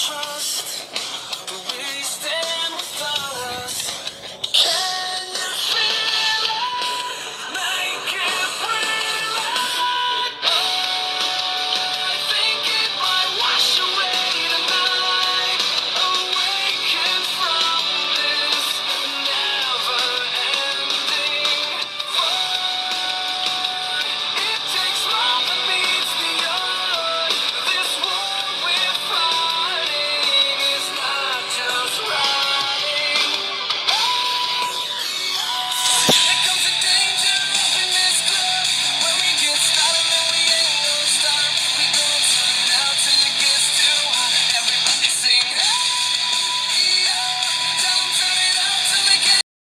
trust.